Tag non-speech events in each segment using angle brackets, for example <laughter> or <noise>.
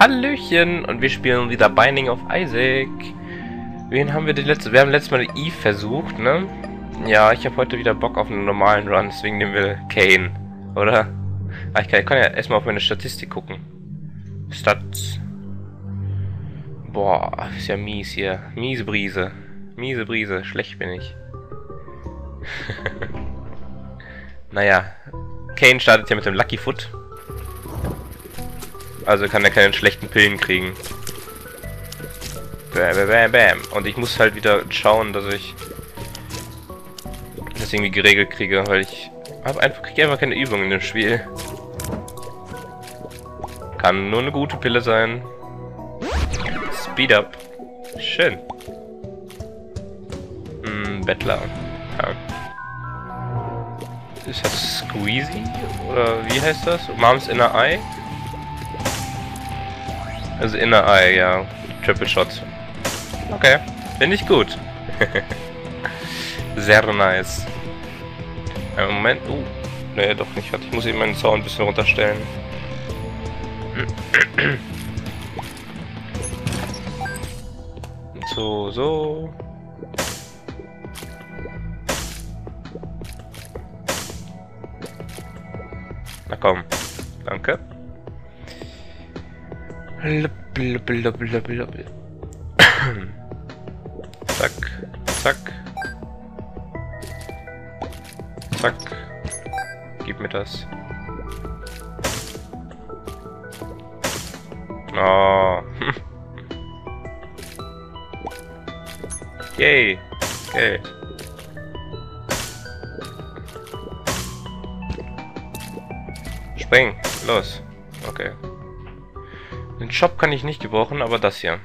Hallöchen und wir spielen wieder Binding of Isaac. Wen haben wir die letzte? Wir haben letztes Mal Eve versucht, ne? Ja, ich habe heute wieder Bock auf einen normalen Run, deswegen nehmen wir Kane, oder? Ah, ich, kann, ich kann ja erstmal auf meine Statistik gucken. Stats. Boah, ist ja mies hier. Miese Brise. Miese Brise. Schlecht bin ich. <laughs> naja. Kane startet ja mit dem Lucky Foot. Also kann er keine schlechten Pillen kriegen. Bam, bam, bam. Und ich muss halt wieder schauen, dass ich das irgendwie geregelt kriege, weil ich habe einfach, kriege einfach keine Übung in dem Spiel. Kann nur eine gute Pille sein. Speed up. Schön. Hm, Bettler. Ja. Ist das Squeezy? Oder wie heißt das? Moms Inner Eye? Also Inner Eye, ja. Triple Shot. Okay. Finde ich gut. <laughs> Sehr nice. Einen Moment. Uh. Naja, doch nicht. Ich muss eben meinen Sound ein bisschen runterstellen. So, so. Na komm. Danke. Zack, zack. Zack. Gib mir das. Oh. <laughs> Yay. Geld. Spring. Los. Okay. Den Shop kann ich nicht gebrauchen, aber das hier.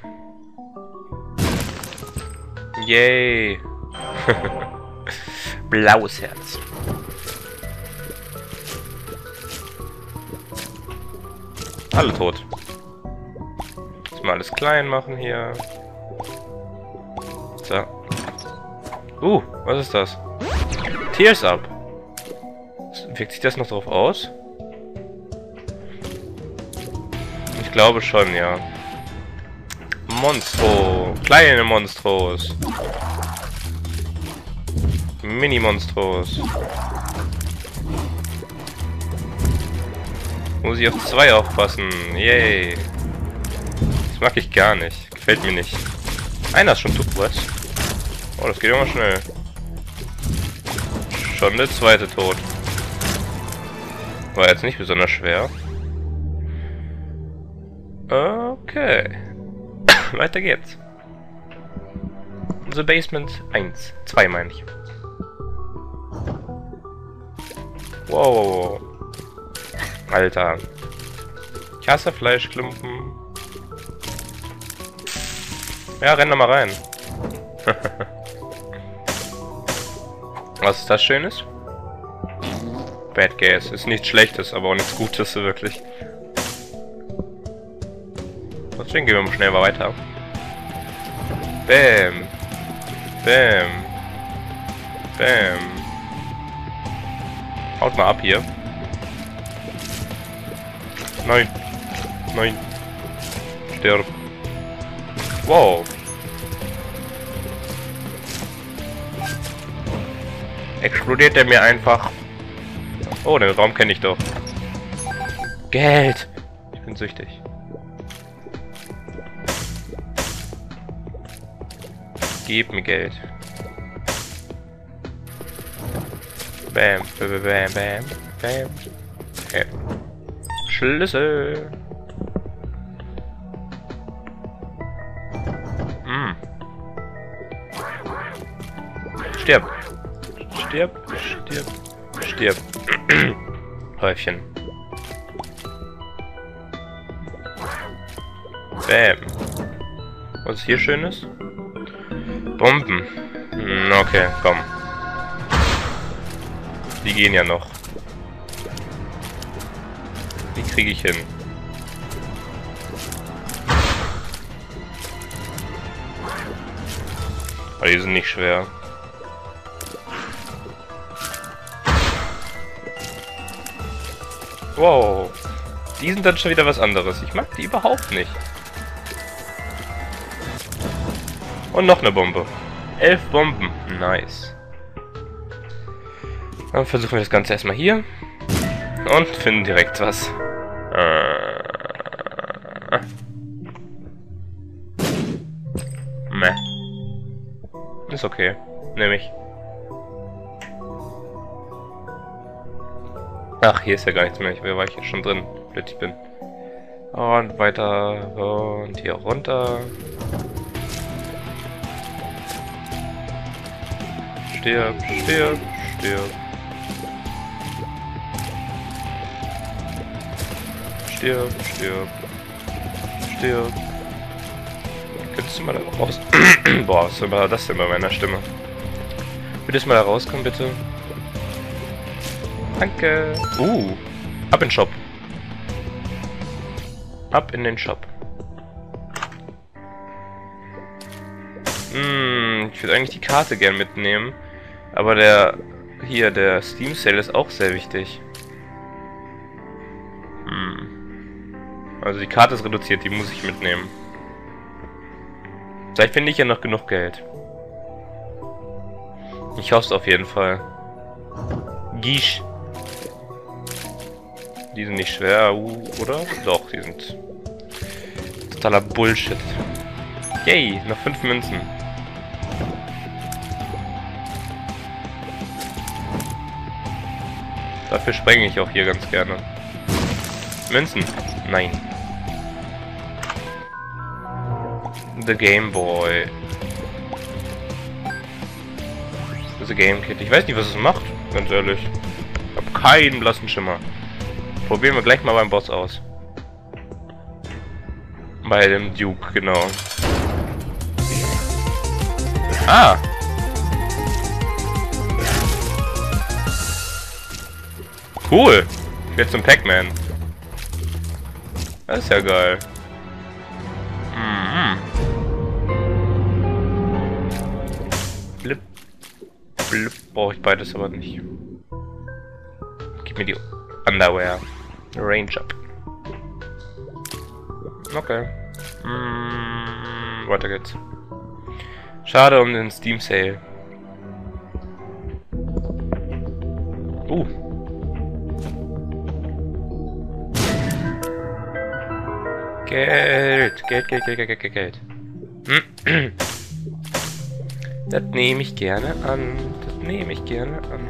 Yay. <laughs> Blaues Herz. Alle tot. Jetzt mal alles klein machen hier. So. Uh, was ist das? Tears Up. Wirkt sich das noch drauf aus? Glaube schon, ja. Monstro. Kleine Monstros. Mini-Monstros. Muss ich auf zwei aufpassen. Yay. Das mag ich gar nicht. Gefällt mir nicht. Einer ist schon tot. Was? Oh, das geht immer schnell. Schon der zweite tot. War jetzt nicht besonders schwer. Okay. <coughs> Weiter geht's. The Basement 1. 2 meine ich. Wow. Alter. Ich hasse Fleischklumpen. Ja, renn da mal rein. <laughs> Was ist das Schönes? Bad Gas. Ist nichts Schlechtes, aber auch nichts Gutes, wirklich. Deswegen gehen wir schnell mal weiter. Bam. Bam. Bam. Haut mal ab hier. Nein. Nein. Stirb. Wow. Explodiert er mir einfach. Oh, den Raum kenne ich doch. Geld. Ich bin süchtig. Gib mir Geld. Bam, bam, bam, bam, bam. Okay. Schlüssel. Mm. Stirb. Stirb, stirb, stirb. <clears throat> Häufchen. Bam. Was ist hier Schönes? Bomben. Hm, okay, komm. Die gehen ja noch. Die kriege ich hin. Aber die sind nicht schwer. Wow. Die sind dann schon wieder was anderes. Ich mag die überhaupt nicht. Und noch eine Bombe. Elf Bomben. Nice. Dann versuchen wir das Ganze erstmal hier. Und finden direkt was. Äh. Meh. Ist okay. Nehme ich. Ach, hier ist ja gar nichts mehr. Ich war ich schon drin. Blöd ich bin. Und weiter. Und hier runter. Stirb, stirb, stirb. Stirb, stirb. Stirb. Könntest du mal da raus... <clears throat> Boah, was war das denn bei meiner Stimme? Würdest du mal da rauskommen, bitte? Danke. Uh, ab in den Shop. Ab in den Shop. Hm, ich würde eigentlich die Karte gern mitnehmen. Aber der... Hier, der Steam Sale ist auch sehr wichtig. Hm. Also die Karte ist reduziert, die muss ich mitnehmen. Vielleicht finde ich ja noch genug Geld. Ich hoffe es auf jeden Fall. Gish. Die sind nicht schwer, uh, oder? Doch, die sind totaler Bullshit. Yay, noch fünf Münzen. Dafür sprenge ich auch hier ganz gerne. Münzen. Nein. The Game Boy. The Game Kit. Ich weiß nicht, was es macht, ganz ehrlich. Ich hab keinen blassen Schimmer. Probieren wir gleich mal beim Boss aus. Bei dem Duke, genau. Ah! Cool! Jetzt zum Pac-Man. Das ist ja geil. Mhm. Blip. Blip. Brauche ich beides aber nicht. Gib mir die Underwear. Range up. Okay. Mm, weiter geht's. Schade um den Steam Sale. Uh. Geld, Geld, Geld, Geld, Geld, Geld, Geld. Das nehme ich gerne an. Das nehme ich gerne an.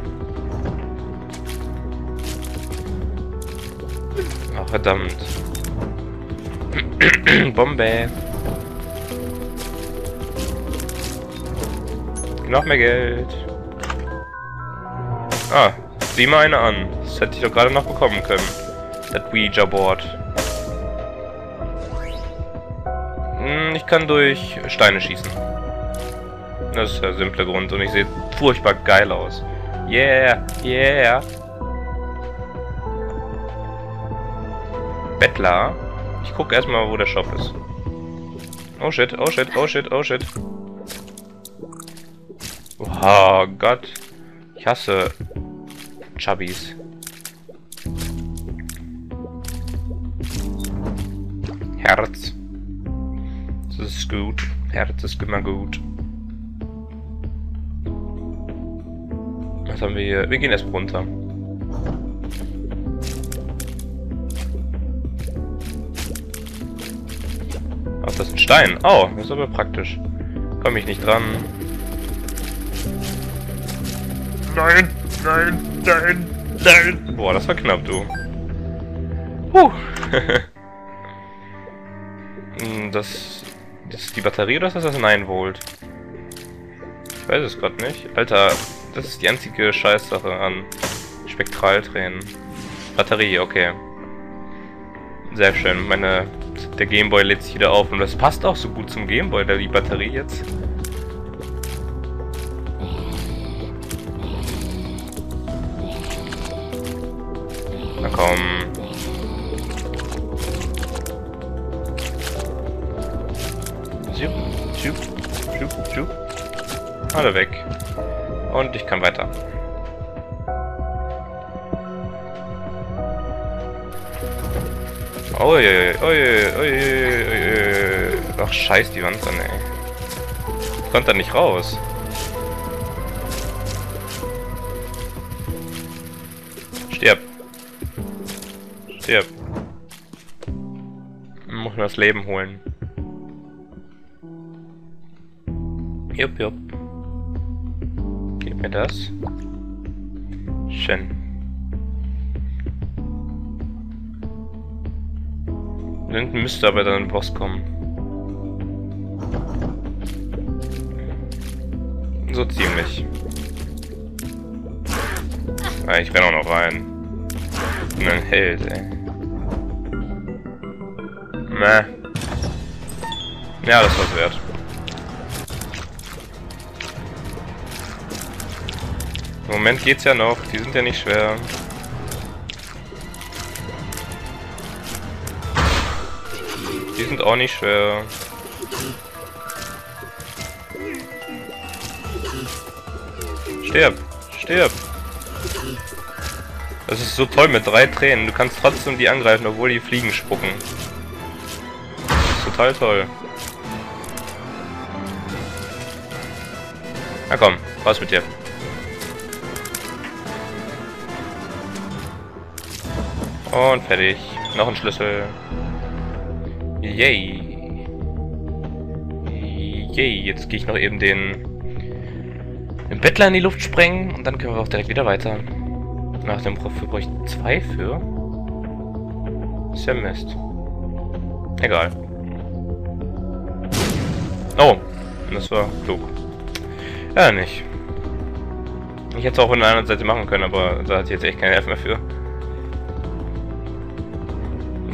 Ach, verdammt. Bombe. Noch mehr Geld. Ah, sieh mal eine an. Das hätte ich doch gerade noch bekommen können. Das Ouija-Board. Ich kann durch Steine schießen. Das ist der simple Grund und ich sehe furchtbar geil aus. Yeah, yeah. Bettler. Ich gucke erstmal, wo der Shop ist. Oh shit, oh shit, oh shit, oh shit. Oh Gott. Ich hasse Chubbies. Herz. Ist gut. Herz ist immer gut. Was haben wir hier? Wir gehen erst runter. das ist ein Stein. Oh, das ist aber praktisch. Komme ich nicht dran. Nein, nein, nein, nein. Boah, das war knapp, du. Puh. <laughs> Das, das ist die Batterie oder ist das das 9 Volt? Ich weiß es gerade nicht. Alter, das ist die einzige Scheißsache an Spektraltränen. Batterie, okay. Sehr schön. Meine der Gameboy lädt sich wieder auf und das passt auch so gut zum Gameboy, die Batterie jetzt. Alle weg. Und ich kann weiter. Ui, ui, ui, Ach, scheiß die Wand an, ey. Ich konnte da nicht raus. Stirb. Stirb. Muss mir das Leben holen. Jupp, jupp. Mir das. Schön. Hinten müsste aber dann ein Boss kommen. So ziemlich. Ah, ich renne auch noch rein. Bin ein Held, ey. Mäh. Ja, das war's wert. Im Moment geht's ja noch, die sind ja nicht schwer. Die sind auch nicht schwer. Stirb! Stirb! Das ist so toll mit drei Tränen. Du kannst trotzdem die angreifen, obwohl die Fliegen spucken. Total toll. Na komm, was mit dir? Und fertig. Noch ein Schlüssel. Yay. Yay, jetzt gehe ich noch eben den, den Bettler in die Luft sprengen und dann können wir auch direkt wieder weiter. Nach dem Profil brauche ich zwei für. Ist ja Mist. Egal. Oh, das war klug. Ja, nicht. Ich hätte es auch von der anderen Seite machen können, aber da hat jetzt echt keine Hilfe mehr für.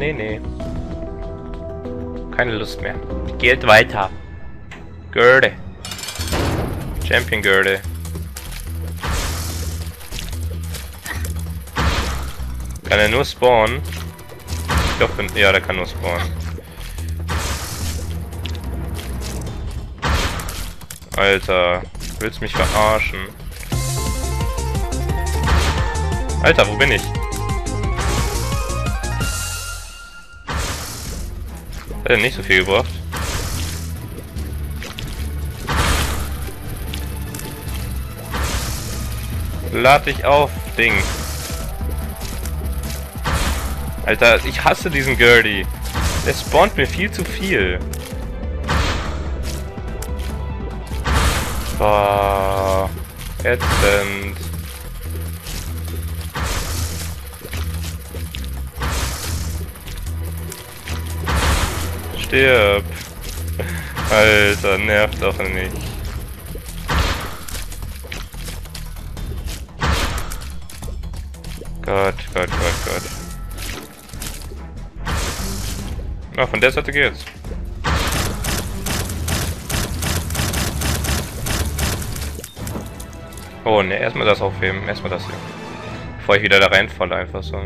Nee, nee. Keine Lust mehr. Geht weiter. Görde. Champion Görde. Kann er nur spawnen? Ich glaube, ja, der kann nur spawnen. Alter, willst mich verarschen? Alter, wo bin ich? Hat nicht so viel gebracht. Lad dich auf, Ding. Alter, ich hasse diesen Gertie. Der spawnt mir viel zu viel. Boah. Ätzend. Stirb. Alter, nervt doch nicht. Gott, Gott, Gott, Gott. Na, von der Seite geht's. Oh ne, erstmal das aufheben, erstmal das hier. Bevor ich wieder da reinfalle, einfach so.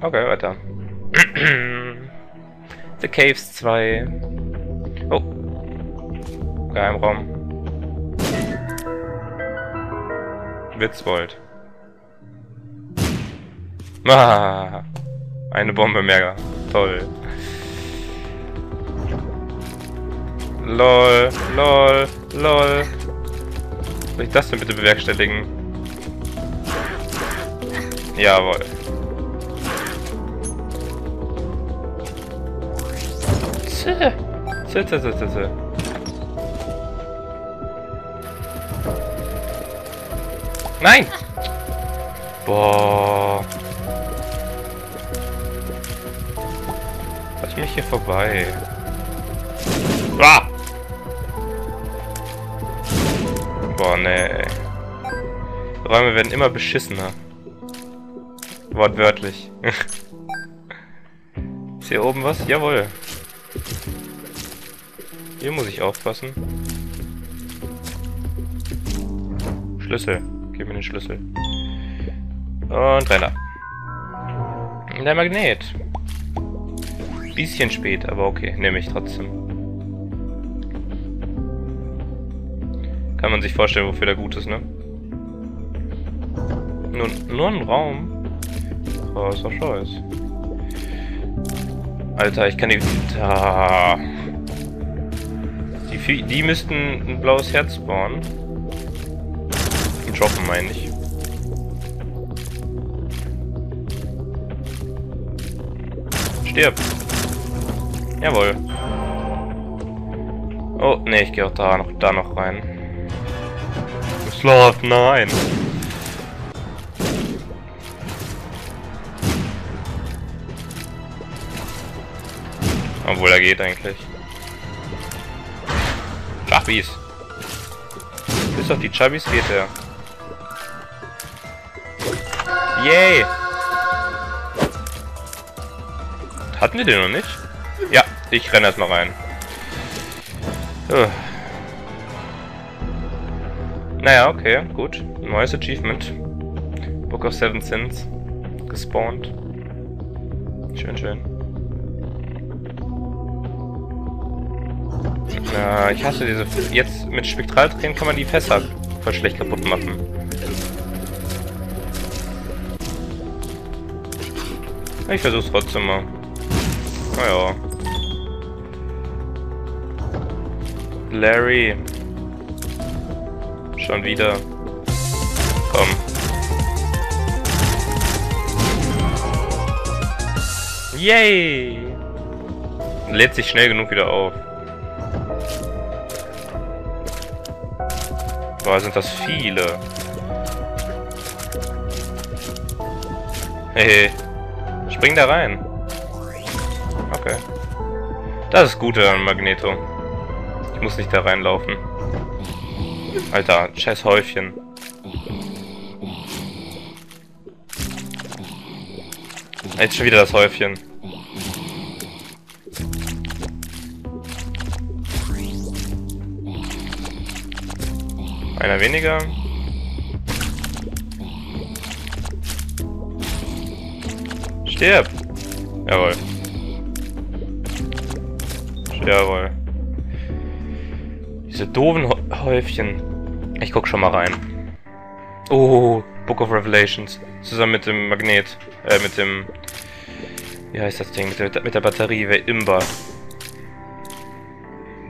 Okay, weiter. <clears throat> The Caves 2. Oh. Geheimraum. Witzbold. Ah. Eine Bombe mehr. Toll. LOL, LOL, LOL. Soll ich das denn bitte bewerkstelligen? Jawohl. Zäh. Zäh, zäh, zäh, zäh, zäh. Nein! Boah. Lass mich hier vorbei. Ah! Boah, nee. Räume werden immer beschissener. Wortwörtlich. <laughs> Ist hier oben was? Jawohl. Hier muss ich aufpassen. Schlüssel. Gib mir den Schlüssel. Und Renner. Der Magnet. Bisschen spät, aber okay. Nehme ich trotzdem. Kann man sich vorstellen, wofür der gut ist, ne? Nur, nur ein Raum? Oh, ist doch scheiße. Alter, ich kann die... Da. Die, müssten ein blaues Herz spawnen. Droppen, meine ich. Stirb. Jawohl. Oh, ne, ich gehe auch da noch, da noch rein. Schlaf, nein. Obwohl er geht eigentlich. Chubbies. Bis auf die Chubbies geht er. Yay! Hatten wir den noch nicht? Ja, ich renne erstmal rein. Naja, okay, gut. Neues Achievement. Book of Seven Sins. Gespawnt. Schön, schön. Ja, ich hasse diese... Jetzt mit Spektraltränen kann man die Fässer voll schlecht kaputt machen. Ich versuch's trotzdem mal. Naja. Larry. Schon wieder. Komm. Yay! Lädt sich schnell genug wieder auf. Boah, sind das viele. Hey, spring da rein. Okay. Das ist gut an Magneto. Ich muss nicht da reinlaufen. Alter, scheiß Häufchen. Jetzt schon wieder das Häufchen. Einer weniger. Stirb! Jawohl. Jawohl. Diese doofen Häufchen. Ich guck schon mal rein. Oh, Book of Revelations. Zusammen mit dem Magnet. Äh, mit dem... Wie heißt das Ding? Mit der, mit der Batterie. Imba.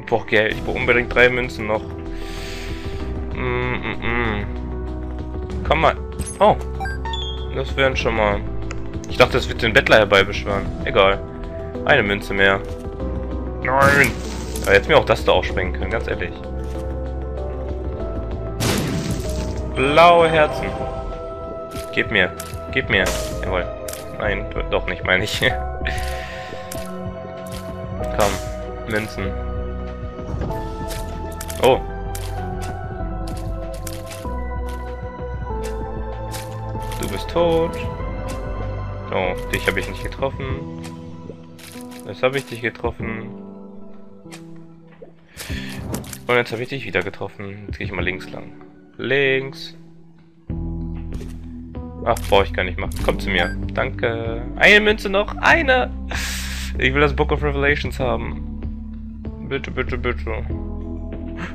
Boah, Geld. Ich brauche unbedingt drei Münzen noch. Komm mal. Oh. Das wären schon mal... Ich dachte, das wird den Bettler herbeibeschwören. Egal. Eine Münze mehr. Nein! Aber jetzt mir auch das da aufspringen können, ganz ehrlich. Blaue Herzen. Gib mir. Gib mir. Jawohl. Nein, doch nicht, meine ich. <laughs> Komm. Münzen. Oh. Tot. Oh, dich habe ich nicht getroffen. Jetzt habe ich dich getroffen. Und jetzt habe ich dich wieder getroffen. Jetzt gehe ich mal links lang. Links. Ach, brauche ich gar nicht machen. Komm zu mir. Danke. Eine Münze noch. Eine. Ich will das Book of Revelations haben. Bitte, bitte, bitte.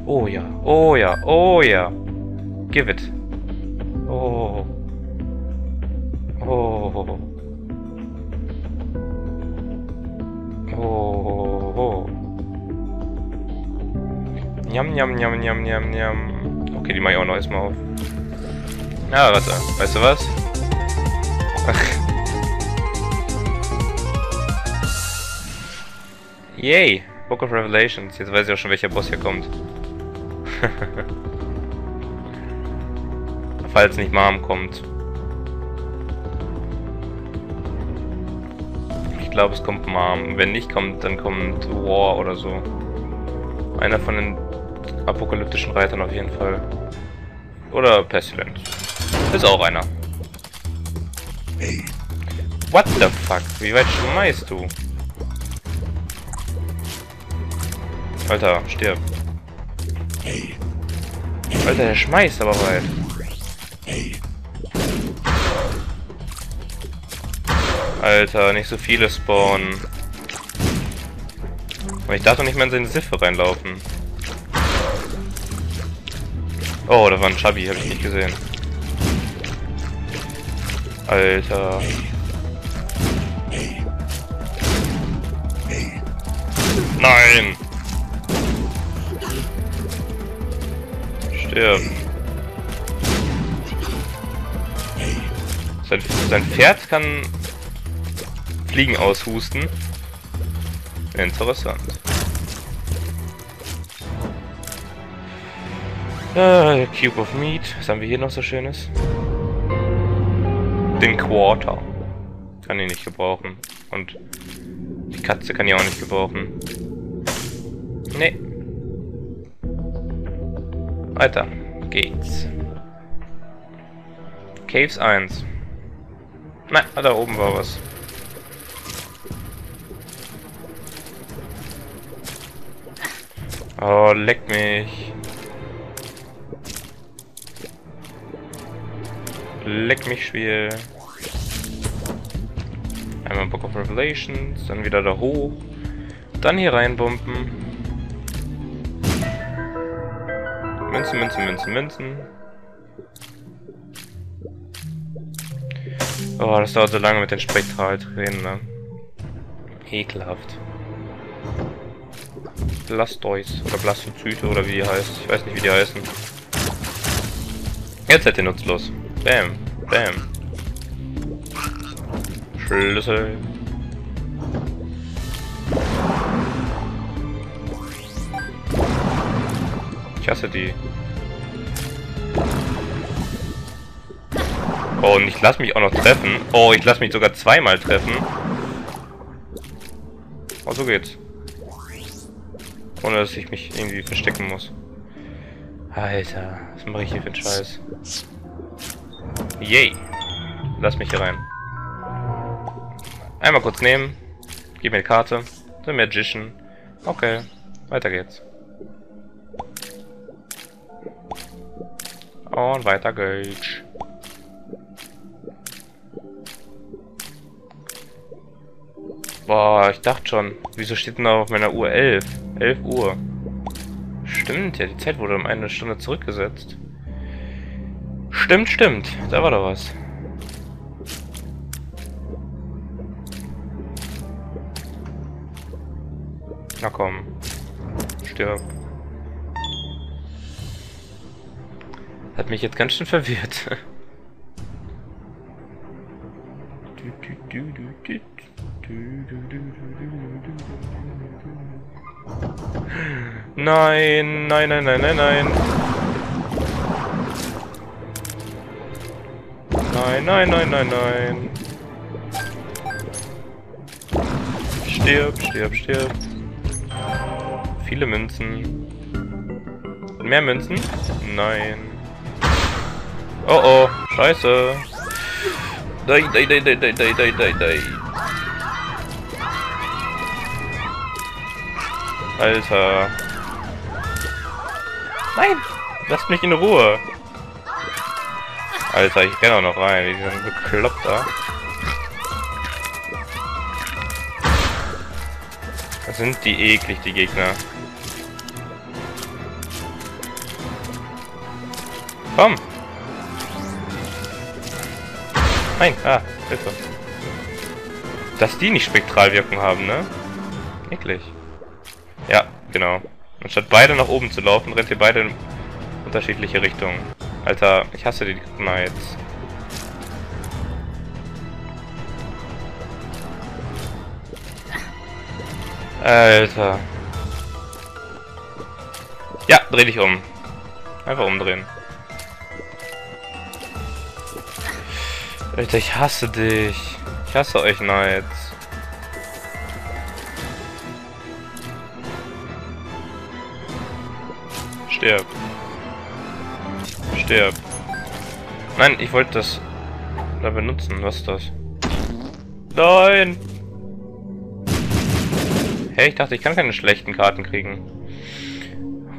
Oh ja. Oh ja. Oh ja. Give it. Oh. Oh. Oh. Njam, njam, njam, njam, njam, njam. Okay, die mache ich auch noch erstmal auf. Ja, warte. Weißt du was? <laughs> Yay! Book of Revelations. Jetzt weiß ich auch schon, welcher Boss hier kommt. <laughs> Falls nicht Mom kommt. Glaube, es kommt Mom. Wenn nicht kommt, dann kommt War oder so. Einer von den apokalyptischen Reitern auf jeden Fall. Oder Pestilence. Ist auch einer. What the fuck? Wie weit schmeißt du? Alter, stirb. Alter, der schmeißt aber weit. Alter, nicht so viele spawnen. Aber ich darf doch nicht mehr in seine Siffe reinlaufen. Oh, da war ein Chubby, habe ich nicht gesehen. Alter. Nein! Stirb. Sein, sein Pferd kann Fliegen aushusten. Interessant. Äh, Cube of Meat. Was haben wir hier noch so Schönes? Den Quarter. Kann ich nicht gebrauchen. Und die Katze kann ich auch nicht gebrauchen. Nee. Weiter geht's. Caves 1. Nein, da oben war was. Oh, leck mich. Leck mich schwer. Einmal Book of Revelations, dann wieder da hoch. Dann hier reinbumpen. Münzen, Münzen, Münzen, Münzen. Oh, das dauert so lange mit den Spektraltränen, ne? Ekelhaft. Blastoise oder Blastozyte oder wie die heißt. Ich weiß nicht, wie die heißen. Jetzt seid ihr nutzlos. Bam, bam. Schlüssel. Ich hasse die. Oh, und ich lass mich auch noch treffen. Oh, ich lass mich sogar zweimal treffen. Oh, so geht's. Ohne dass ich mich irgendwie verstecken muss. Alter, was mache ich hier für einen Scheiß? Yay. Lass mich hier rein. Einmal kurz nehmen. Gib mir die Karte. The Magician. Okay, weiter geht's. Und weiter geht's. Boah, ich dachte schon. Wieso steht denn da auf meiner Uhr 11? 11 Uhr. Stimmt, ja, die Zeit wurde um eine Stunde zurückgesetzt. Stimmt, stimmt. Da war doch was. Na komm. Stirb. Hat mich jetzt ganz schön verwirrt. <laughs> Nein, nein, nein, nein, nein, nein. Nein, nein, nein, nein, nein. Stirb, stirb, stirb. Viele Münzen. Mehr Münzen? Nein. Oh oh, scheiße. Dai, dai, dai, dai, dai, dai, dai, dai. Alter. Nein! Lasst mich in Ruhe! Alter, ich renne auch noch rein, wie ein Bekloppter. Das sind die eklig, die Gegner. Komm! Nein, ah, Hilfe. Dass die nicht Spektralwirkung haben, ne? Eklig. Ja, genau. Anstatt beide nach oben zu laufen, rennt ihr beide in unterschiedliche Richtungen. Alter, ich hasse die Knights. Alter. Ja, dreh dich um. Einfach umdrehen. Alter, ich hasse dich. Ich hasse euch Knights. Stirb. Stirb. Nein, ich wollte das da benutzen. Was ist das? Nein! Hey, ich dachte, ich kann keine schlechten Karten kriegen.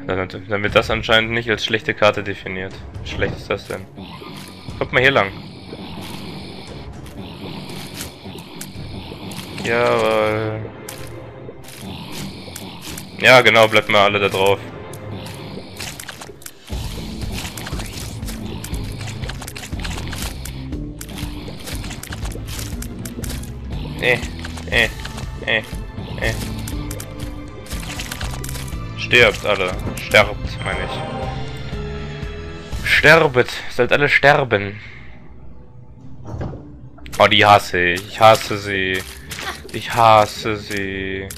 Dann, dann wird das anscheinend nicht als schlechte Karte definiert. Wie schlecht ist das denn? Kommt mal hier lang. Jawohl. Ja, genau, bleibt mal alle da drauf. Stirbt alle. Sterbt, meine ich. Sterbet. Sollt alle sterben. Oh, die hasse ich. Ich hasse sie. Ich hasse sie.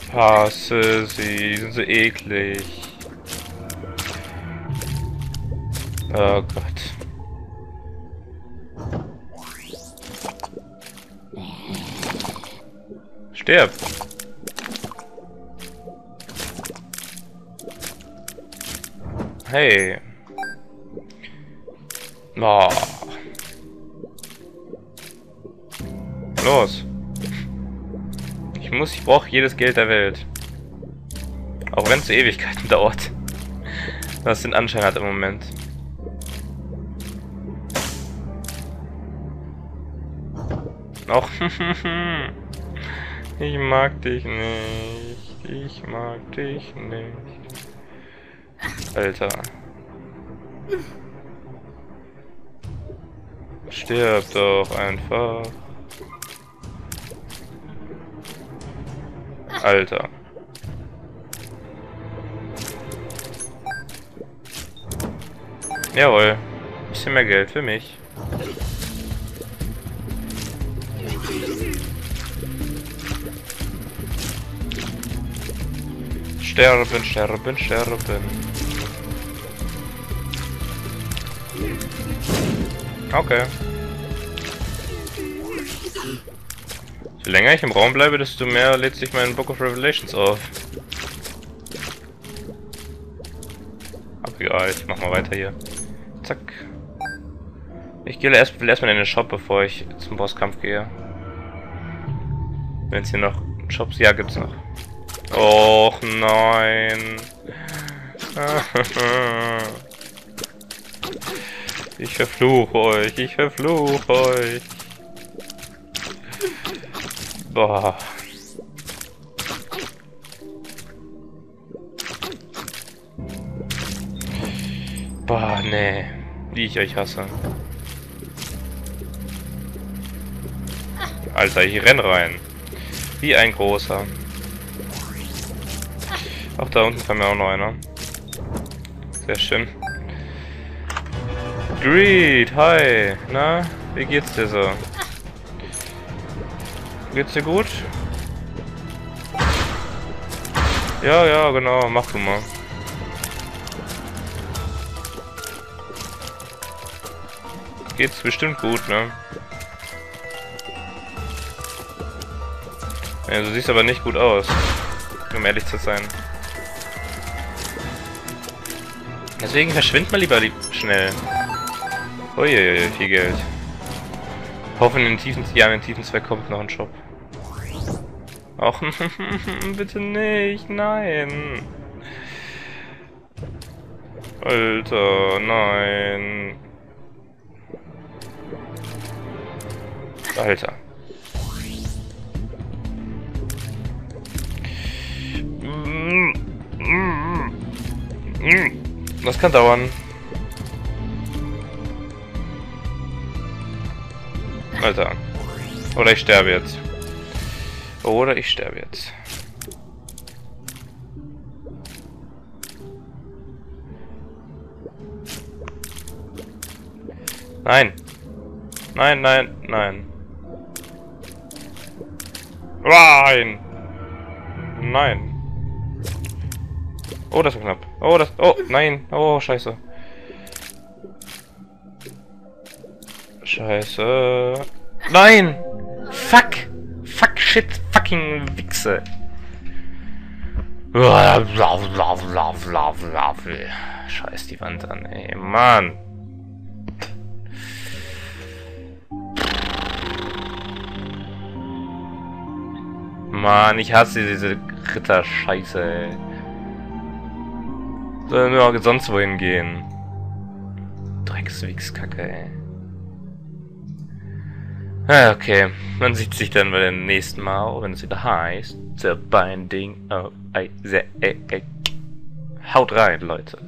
Ich hasse sie. Sind so eklig. Oh Gott. Stirb. Hey. Oh. Los. Ich muss, ich brauche jedes Geld der Welt. Auch wenn es Ewigkeiten <laughs> dauert. Was den Anschein hat im Moment. Och, <laughs> ich mag dich nicht. Ich mag dich nicht. Alter. Stirb doch einfach. Alter. Jawohl. Bisschen mehr Geld für mich. Sterben, sterben, sterben. Okay. Je länger ich im Raum bleibe, desto mehr lädt sich mein Book of Revelations auf. Aber egal, ich mach mal weiter hier. Zack. Ich gehe erst, will erstmal in den Shop, bevor ich zum Bosskampf gehe. Wenn es hier noch Shops, ja gibt's noch. Och nein. <laughs> Ich verfluche euch, ich verfluche euch. Boah. Boah, nee. Wie ich euch hasse. Alter, ich renn rein. Wie ein großer. Ach, da unten kam ja auch noch einer. Sehr schön. Greed, hi. Na, wie geht's dir so? Geht's dir gut? Ja, ja, genau, mach du mal. Geht's bestimmt gut, ne? Ja, du siehst aber nicht gut aus, um ehrlich zu sein. Deswegen verschwind mal lieber lieb schnell. Uiuiui, viel Geld. Hoffen in den tiefen, ja, in den tiefen Zweck kommt noch ein Shop. Ach, <laughs> bitte nicht, nein. Alter, nein. Alter. Das kann dauern. Alter. Oder ich sterbe jetzt. Oder ich sterbe jetzt. Nein. Nein, nein, nein. Nein. Nein. Oh, das war knapp. Oh, das... Oh, nein. Oh, scheiße. Scheiße. Nein! Fuck! Fuck, shit, fucking Wichse. Scheiß die Wand an, ey, Mann. Mann, ich hasse diese Ritter-Scheiße, ey. Sollen wir auch sonst wohin gehen? Dreckswichskacke, ey. Ah, okay, man sieht sich dann beim nächsten Mal, wenn es wieder heißt The Binding of Isaac. Haut rein, Leute.